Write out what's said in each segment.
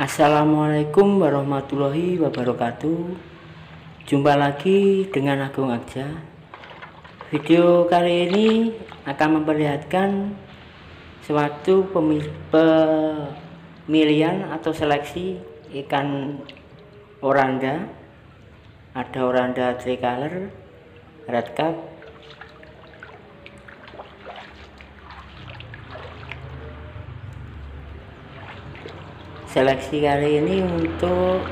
Assalamualaikum warahmatullahi wabarakatuh. Jumpa lagi dengan Agung Akja. Video kali ini akan memperlihatkan Suatu pemilihan atau seleksi ikan oranda. Ada oranda tricolor, red cap, seleksi kali ini untuk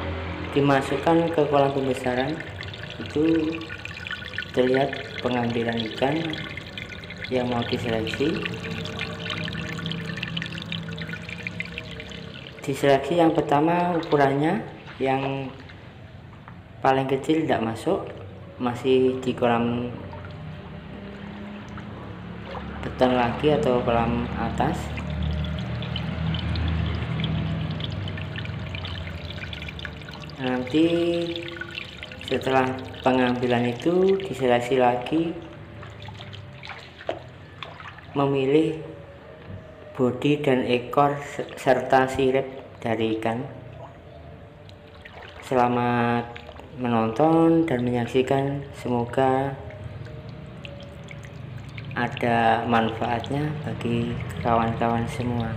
dimasukkan ke kolam pembesaran. Itu terlihat pengambilan ikan yang mau diseleksi. Diseleksi yang pertama ukurannya yang paling kecil tidak masuk masih di kolam beton lagi atau kolam atas nanti setelah pengambilan itu diseleksi lagi memilih bodi dan ekor serta sirip dari ikan. Selamat menonton dan menyaksikan. Semoga ada manfaatnya bagi kawan-kawan semua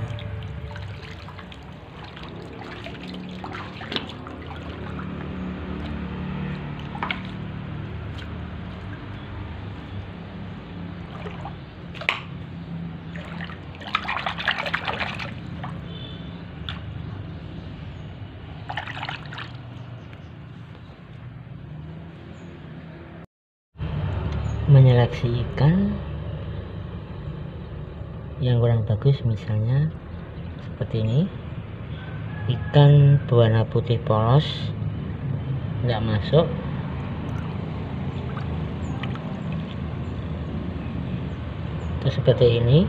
menyeleksi ikan yang misalnya seperti ini. Ikan berwarna putih polos. Nggak masuk. Terus seperti ini.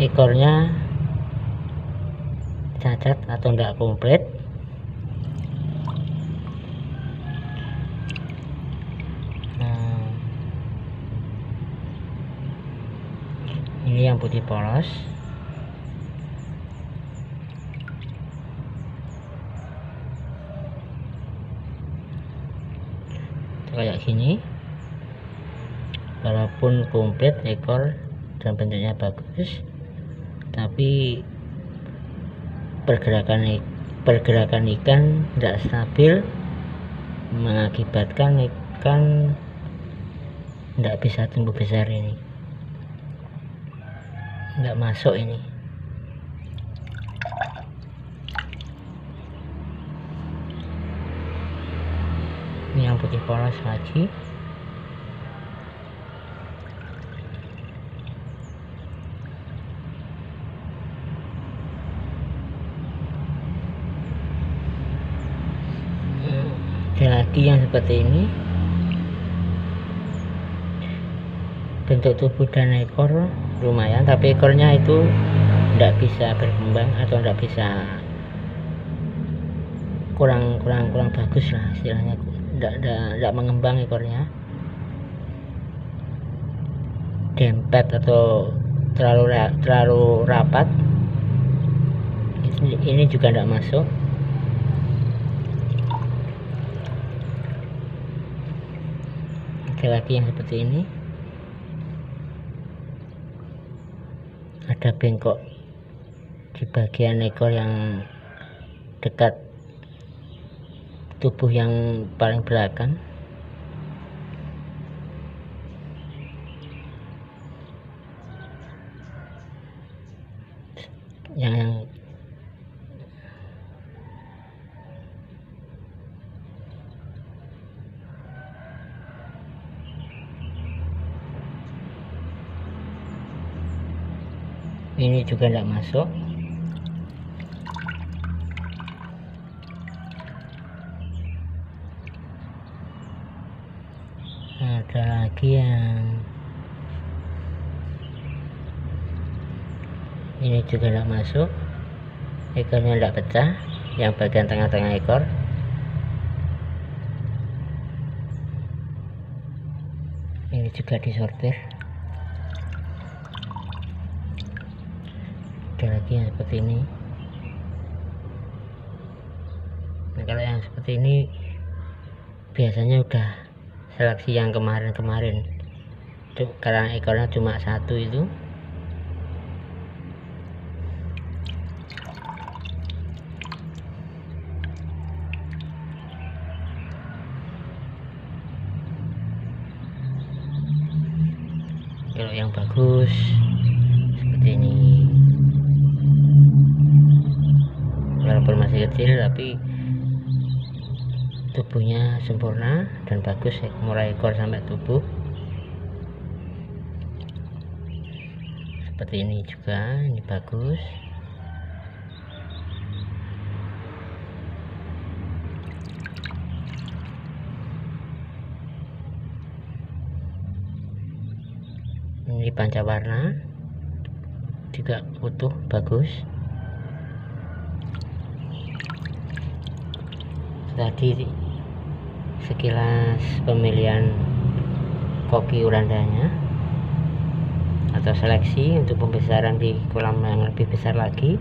Ekornya cacat atau tidak komplit ini yang putih polos. Kayak gini. Walaupun komplit ekor dan bentuknya bagus tapi pergerakan pergerakan ikan tidak stabil mengakibatkan ikan tidak bisa tumbuh besar ini nggak masuk ini. Ini yang putih polos lagi ada lagi yang seperti ini bentuk tubuh dan ekor lumayan tapi ekornya itu tidak bisa berkembang atau tidak bisa kurang kurang kurang bagus lah istilahnya. Tidak mengembang ekornya. Dempet atau terlalu terlalu rapat. Ini juga tidak masuk. Ada lagi yang seperti ini ada bengkok di bagian ekor yang dekat tubuh yang paling belakang. Yang, ini juga tidak masuk. Ada lagi yang ini juga tidak masuk. Ekornya tidak pecah yang bagian tengah-tengah ekor. Ini juga disortir ada lagi yang seperti ini. Nah, kalau yang seperti ini biasanya udah seleksi yang kemarin-kemarin. Karena ekornya cuma satu itu. Kalau yang bagus seperti ini walaupun masih kecil tapi tubuhnya sempurna dan bagus ya, mulai ekor sampai tubuh. Seperti ini juga ini bagus. Ini panca warna juga utuh bagus tadi sekilas pemilihan koki urandanya atau seleksi untuk pembesaran di kolam yang lebih besar lagi.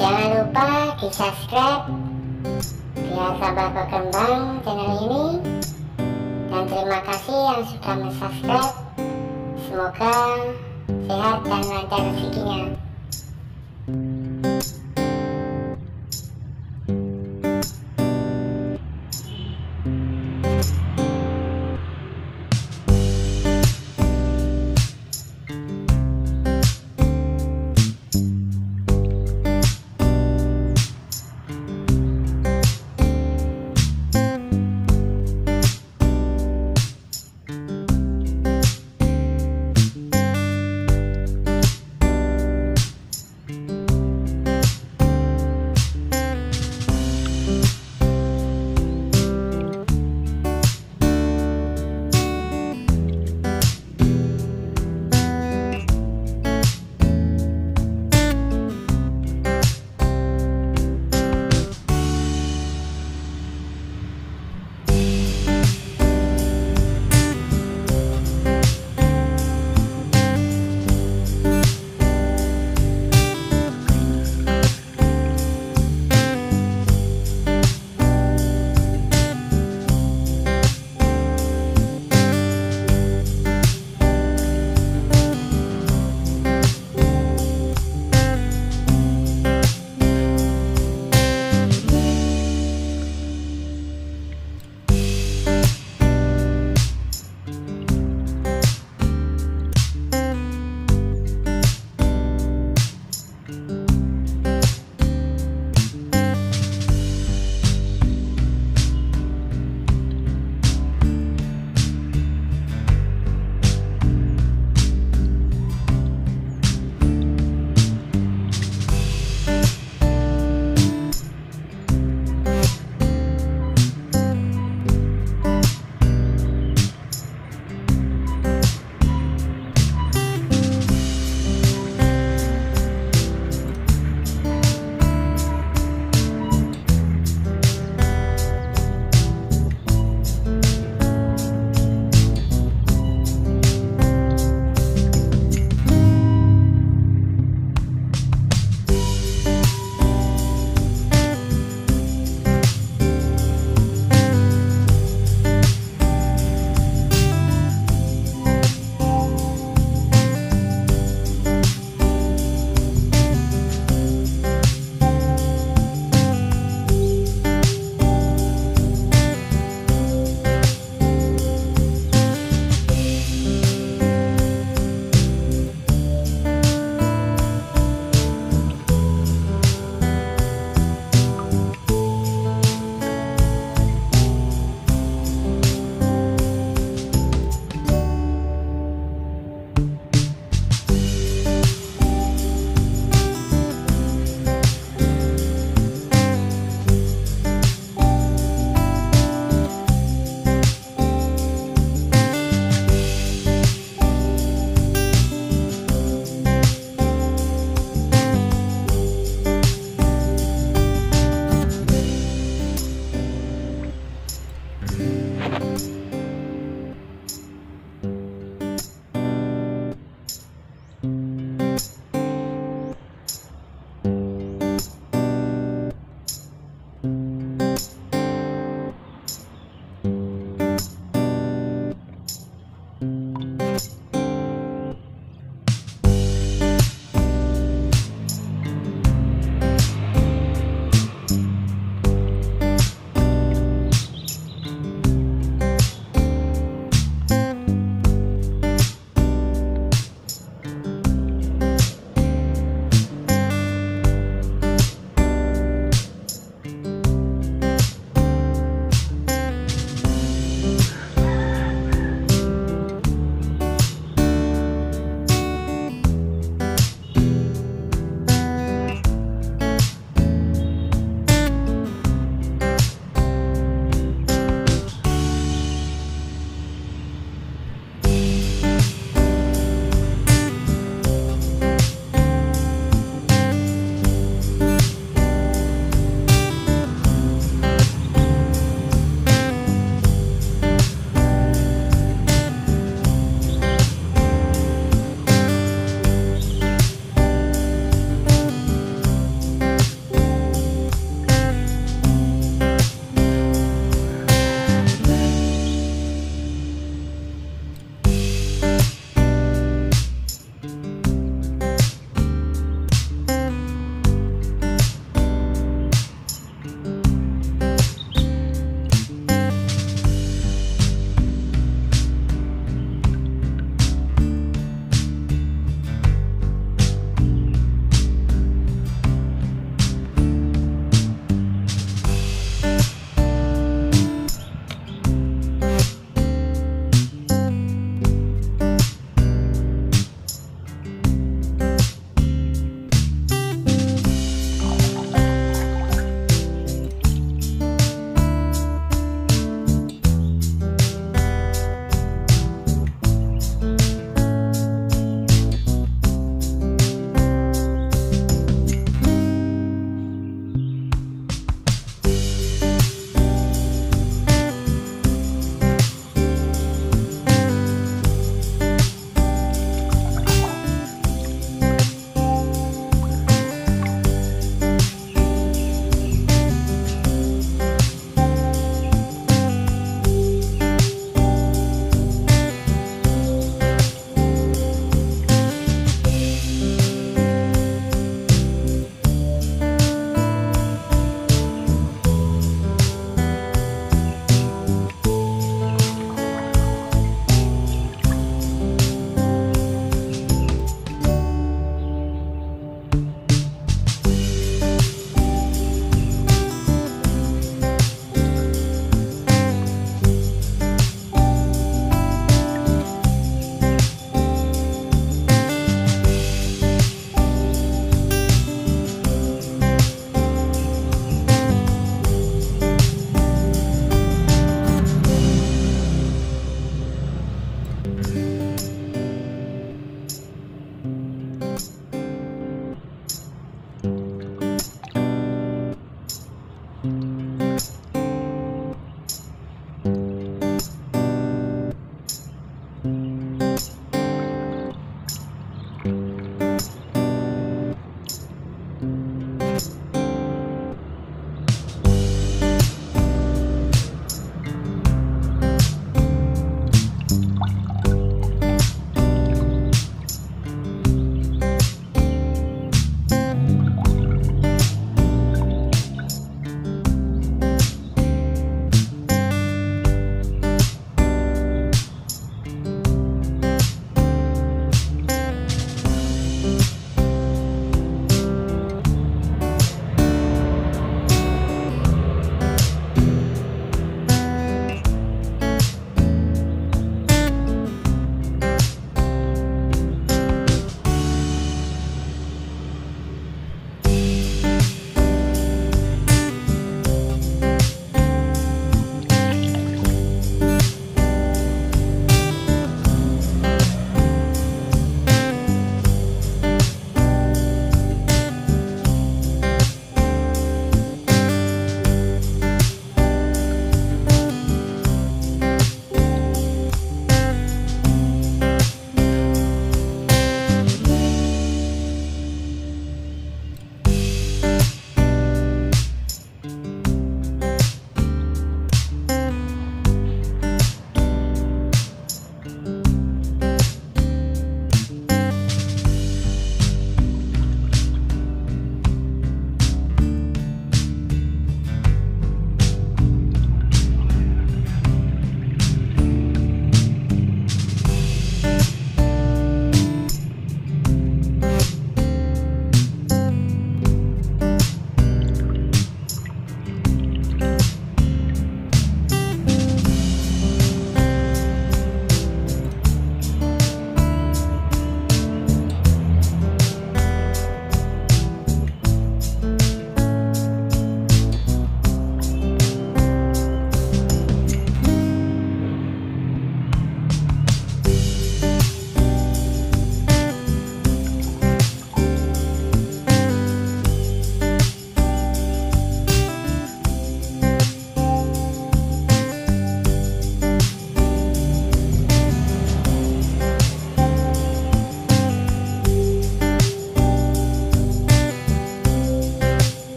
Jangan lupa di subscribe biar sabar berkembang channel ini. Dan terima kasih yang sudah mensubscribe. Semoga sehat dan lancar rezekinya ini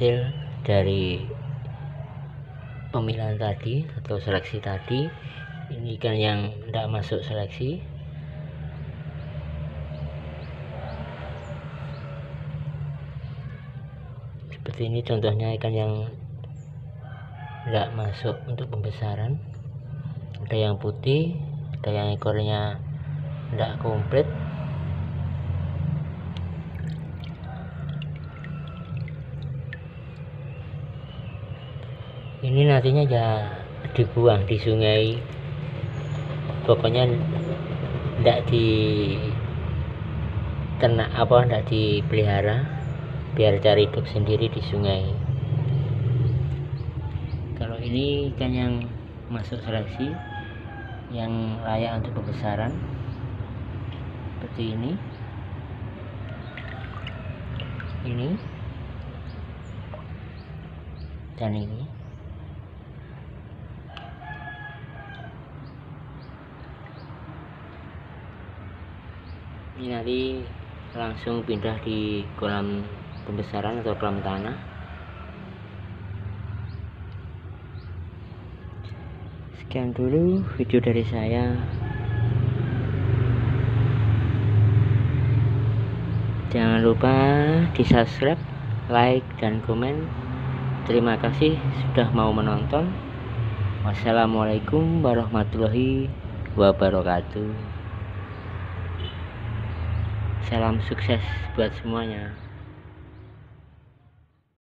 hasil dari pemilihan tadi atau seleksi tadi. Ini ikan yang tidak masuk seleksi. Seperti ini contohnya ikan yang tidak masuk untuk pembesaran. Ada yang putih ada yang ekornya tidak komplit ini nantinya ya dibuang di sungai. Pokoknya tidak di ternak apa tidak dipelihara biar cari hidup sendiri di sungai. Kalau ini ikan yang masuk seleksi yang layak untuk pembesaran seperti ini. Ini. Dan ini ini nanti langsung pindah di kolam pembesaran atau kolam tanah. Sekian dulu video dari saya. Jangan lupa di subscribe like dan komen. Terima kasih sudah mau menonton. Wassalamualaikum warahmatullahi wabarakatuh salam sukses buat semuanya